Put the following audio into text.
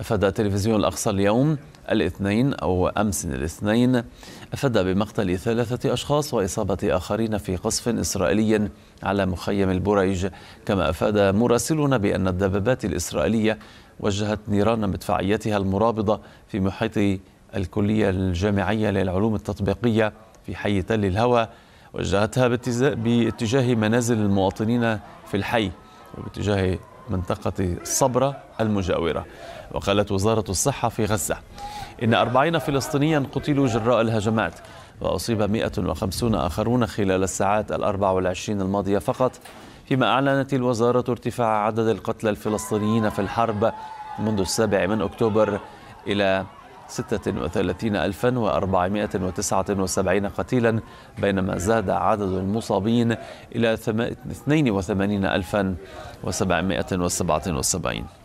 أفاد تلفزيون الأقصى اليوم الاثنين أو أمس الاثنين أفاد بمقتل ثلاثة أشخاص وإصابة آخرين في قصف إسرائيلي على مخيم البريج كما أفاد مراسلون بأن الدبابات الإسرائيلية وجهت نيران مدفعيتها المرابضة في محيط الكلية الجامعية للعلوم التطبيقية في حي تل الهوى. وجهتها باتجاه منازل المواطنين في الحي وباتجاه منطقة صبرة المجاورة وقالت وزارة الصحة في غزة إن أربعين فلسطينيا قتلوا جراء الهجمات وأصيب 150 آخرون خلال الساعات الأربع والعشرين الماضية فقط. فيما أعلنت الوزارة ارتفاع عدد القتلى الفلسطينيين في الحرب منذ السابع من أكتوبر إلى 36479 قتيلا بينما زاد عدد المصابين إلى 82777